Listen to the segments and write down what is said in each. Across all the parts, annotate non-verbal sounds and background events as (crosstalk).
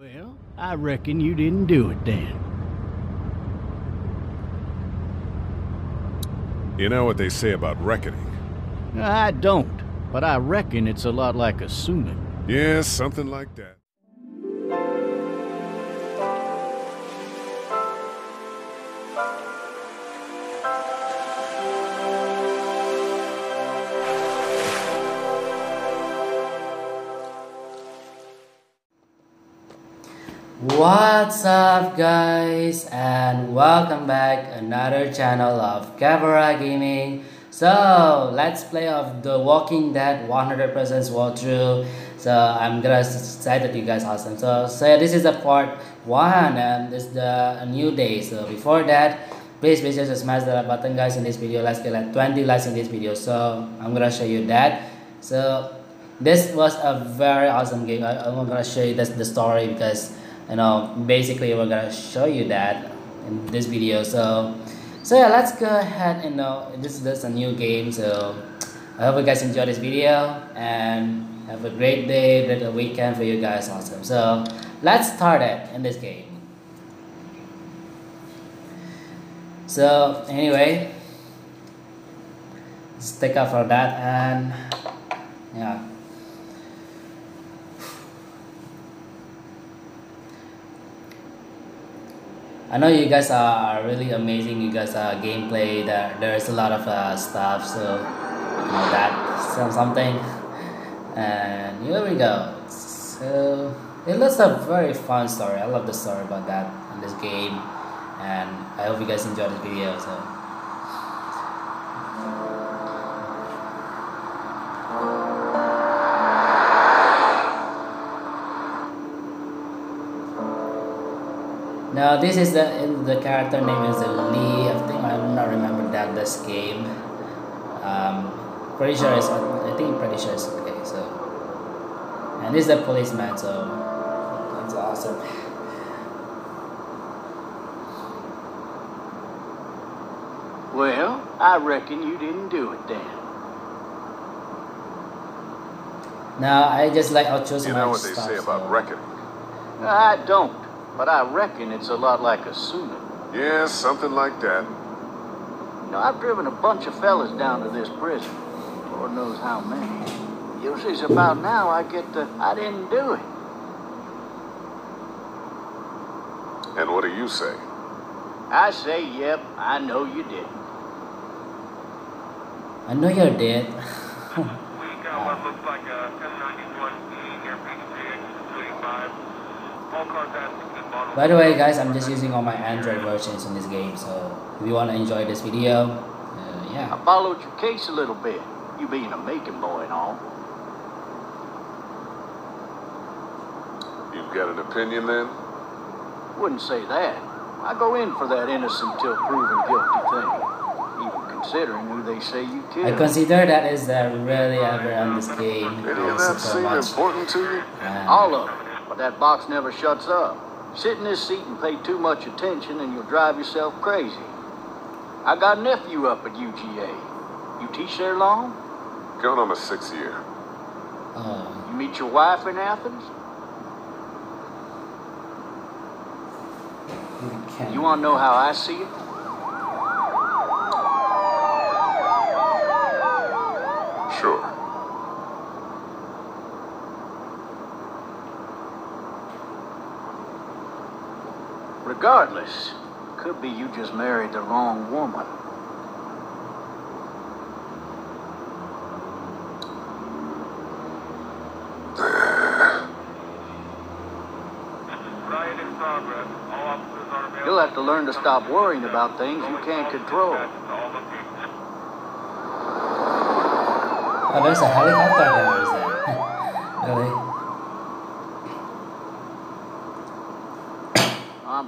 Well, I reckon you didn't do it then. You know what they say about reckoning? I don't, but I reckon it's a lot like assuming. Yeah, something like that. What's up guys and welcome back another channel of Cabberar Gaming. So let's play of The Walking Dead 100% walkthrough. So I'm gonna say that you guys awesome. So so this is the part one and this is the new day. So before that please sure to smash the button guys in this video. Let's get like 20 likes in this video. So I'm gonna show you that. So this was a very awesome game. I, I'm gonna show you this the story because you know basically we're gonna show you that in this video. So so yeah let's go ahead and know this is a new game. So I hope you guys enjoy this video and have a great day great weekend for you guys awesome so let's start it in this game. So anyway stick up for that and yeah I know you guys are really amazing. You guys are gameplay. There, there's a lot of uh, stuff. So you know that some something. And here we go. So it looks a very fun story. I love the story about that in this game, and I hope you guys enjoy this video. So. Now this is the the character name is Lee. I think I'm not remember that this game. Um, pretty sure it's I think pretty sure it's okay. So, and this is the policeman. So that's awesome. Well, I reckon you didn't do it then. Now I just like I'll choose You my know what they stuff, say about so- reckoning? I don't, but I reckon it's a lot like assuming. Yeah, something like that. You know, I've driven a bunch of fellas down to this prison. Lord knows how many. Usually it's about now I get the, I didn't do it. And what do you say? I say, yep, I know you did. I know you're dead. We got what looks like a 1091E near Peachtree, exit 285. By the way, guys, I'm just using all my Android versions in this game. So if you want to enjoy this video, uh, I followed your case a little bit. You being a Macon boy and all. You've got an opinion then? Wouldn't say that. I go in for that innocent till proven guilty thing. Even considering who they say you killed. I killed. consider that is uh, really ever on this game. Any of that so seem important to you? Um, All of it. But that box never shuts up. Sit in this seat and pay too much attention and you'll drive yourself crazy. I got a nephew up at UGA. You teach there long? Going on my sixth year. oh, You meet your wife in Athens? you. You want to know how I see it? Sure. Regardless, could be you just married the wrong woman. Riot in progress. All officers are available. You'll have to learn to stop worrying about things you can't control. All locations. Oh, there's a helicopter there, is there? (laughs) really? I'm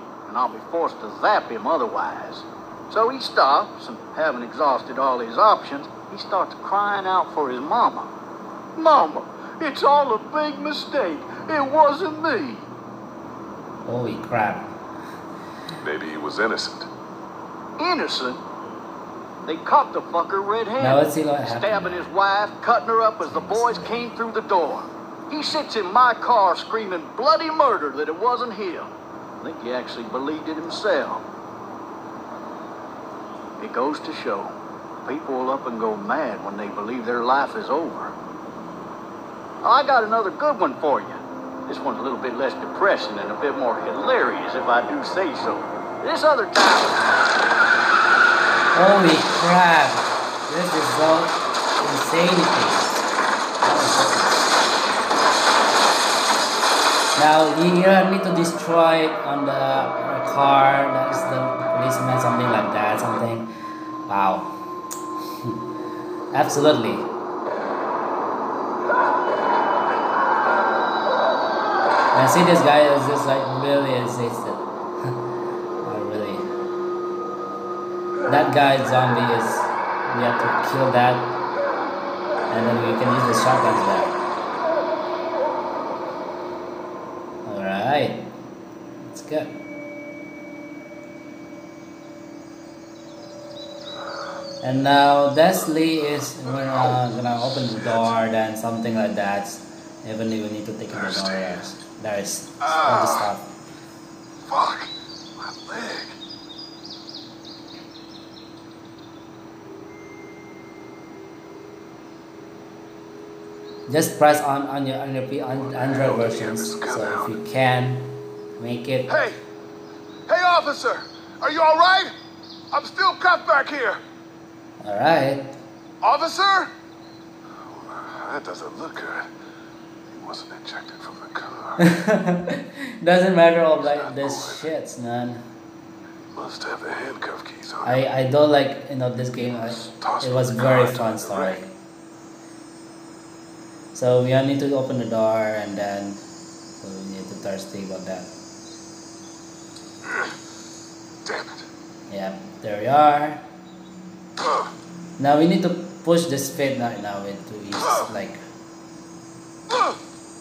and I'll be forced to zap him otherwise. So he stops, and having exhausted all his options, he starts crying out for his mama. Mama, it's all a big mistake. It wasn't me. Holy crap. Maybe he was innocent. Innocent? They caught the fucker red-handed. Now let's see what happened. Stabbing his wife, cutting her up as the boys came through the door. He sits in my car screaming bloody murder that it wasn't him. I think he actually believed it himself. It goes to show, people will up and go mad when they believe their life is over. Oh, I got another good one for you. This one's a little bit less depressing and a bit more hilarious, if I do say so. This other time, Holy crap. This is so insanity. Now you need to destroy on the car. That is the policeman, something like that, something. Wow. (laughs) Absolutely. I see this guy is just like really existed. (laughs) oh really. That guy zombie is we have to kill that and then we can use the shotguns there. Alright. That's good. And now Desley is we're uh, gonna open the door then something like that. Even we need to take the door there. There's all the stuff. Fuck. My leg. Just press on on your on your P- on Android versions. So if you can make it Hey! Hey, officer! Are you alright? I'm still cuffed back here. Alright. Officer? That doesn't look good. He wasn't ejected from the car. (laughs) Doesn't matter of like this shits man. Must have the handcuff keys on. I, I don't like you know this game I, it was very fun story. So we all need to open the door and then so we need to thirsty about that. (clears throat) Damn it. Yeah, there we are. Now we need to push this fit right now into each like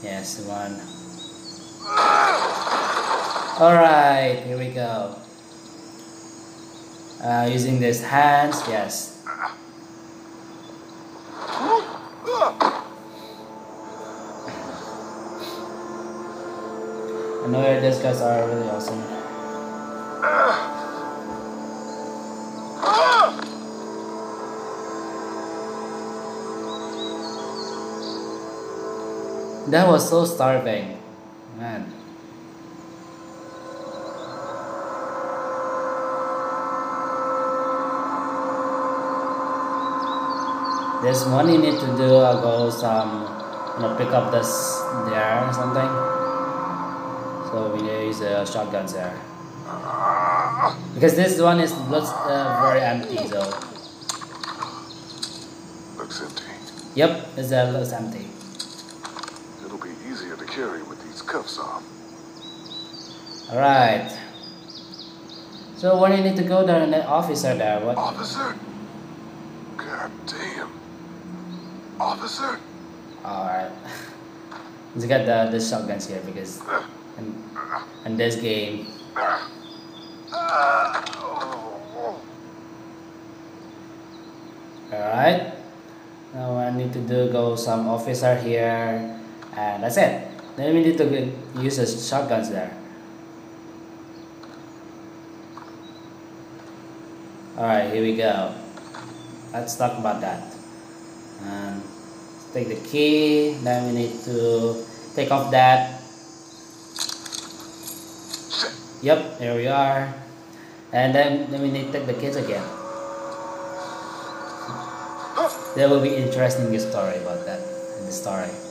yes one. Alright, here we go. Uh, using these hands, yes. I know that these guys are really awesome. That was so starving, man. There's one you need to do. I'll go some, you know, pick up this there or something. So we need to use the shotguns there. Because this one is looks uh, very empty, so Looks empty. yep, it's uh, looks empty. It'll be easier to carry with these cuffs off. All right. So what do you need to go there, and the officer there, what? Officer? God damn. Officer? All right. (laughs) Let's get the the shotguns here because in, in this game, all right. Now I need to do go some officer here, and that's it. Then we need to use the shotguns there. All right, here we go. Let's talk about that. Um, take the key. Then we need to take off that. Yep, there we are. And then, then we need to take the kids again. There will be interesting story about that in the story.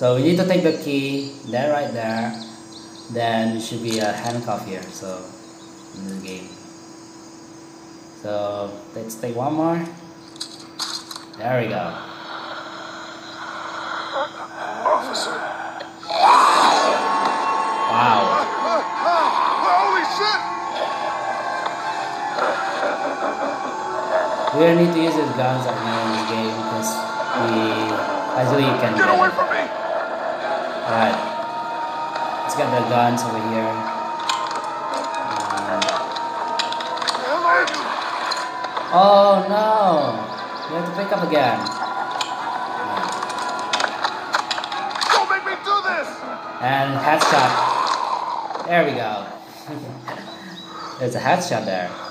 So we need to take the key there, right there. Then it should be a handcuff here. So in this game. So let's take one more. There we go. Officer. Wow. Holy shit! We don't need to use his guns right now in this game because we, as we can. Get away from me! Alright. Let's get the guns over here. Um, The hell are you? oh no! We have to pick up again. Don't make me do this! And headshot. There we go. (laughs) There's a headshot there.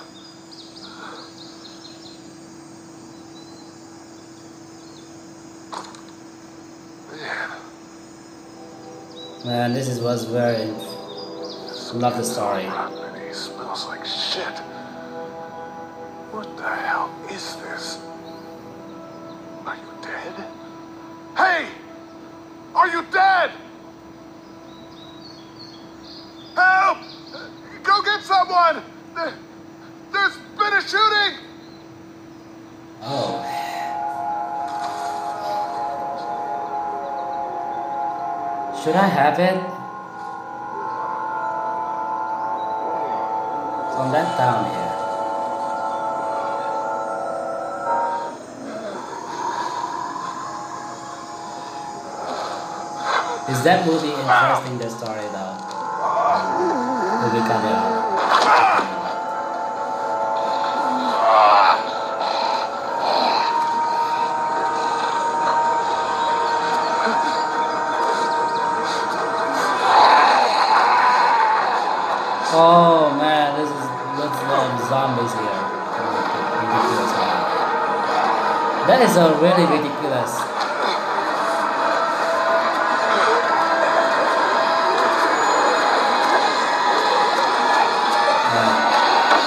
Man, this is was very love the story. he smells like shit. What the hell is this? Are you dead? Hey! Are you dead? Help! Go get someone! There- There's been a shooting! Oh. Should I have it? From that down here. Is that movie interesting the story though? Be coming Oh man, this is lots of zombies here. Ridiculous. That is a really ridiculous.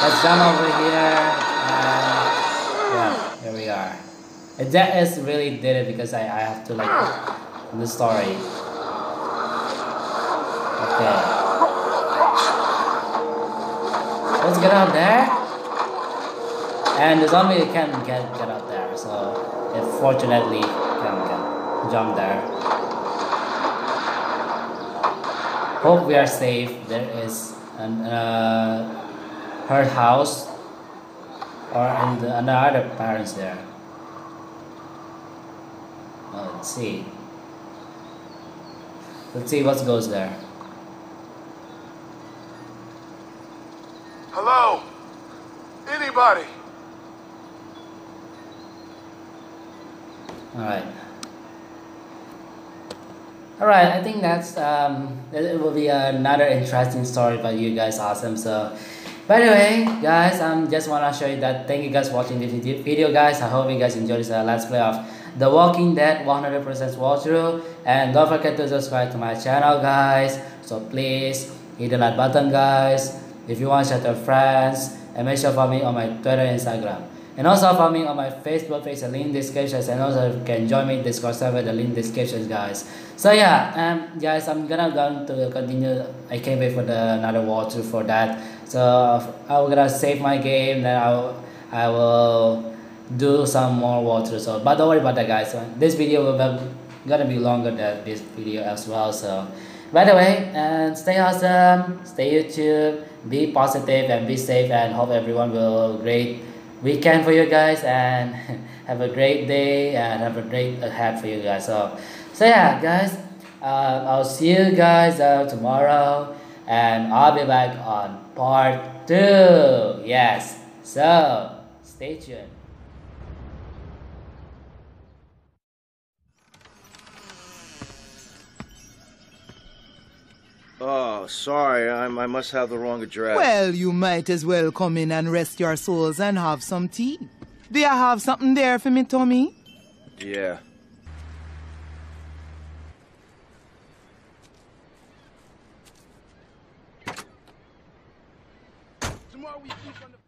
Let's jump over here yeah, here we are. And that is really did it because I, I have to like the story. Okay. Let's get out there. And the zombie can get get out there, so it fortunately can, can jump there. Hope we are safe. There is an uh, her house or and the, and the other parents there. Let's see. Let's see what goes there. Hello? Anybody? Alright. Alright, I think that's um it will be another interesting story but you guys awesome so by the way guys I um, just wanna show you that thank you guys for watching this video- guys I hope you guys enjoyed this uh, let's play of The Walking Dead 100% walkthrough and don't forget to subscribe to my channel guys so please hit the like button guys if you want to share to friends and make sure follow me on my Twitter and Instagram and also follow me on my Facebook page, the link in descriptions, and also you can join me Discord server, the link in descriptions, guys. So yeah, um, guys, I'm gonna going to continue. I can't wait for the another walkthrough for that. So I'm gonna save my game, then I'll I will do some more walkthrough. So, but don't worry about that, guys. This video will be gonna be longer than this video as well. So, by the way, and stay awesome, stay YouTube, be positive and be safe, and hope everyone will great weekend for you guys and (laughs) have a great day and have a great ahead for you guys. So so yeah guys uh, i'll see you guys uh, tomorrow and i'll be back on part two. Yes so stay tuned Oh, sorry. I'm, i must have the wrong address. Well, you might as well come in and rest your souls and have some tea. Do you have something there for me, Tommy? Yeah. Tomorrow we keep on the...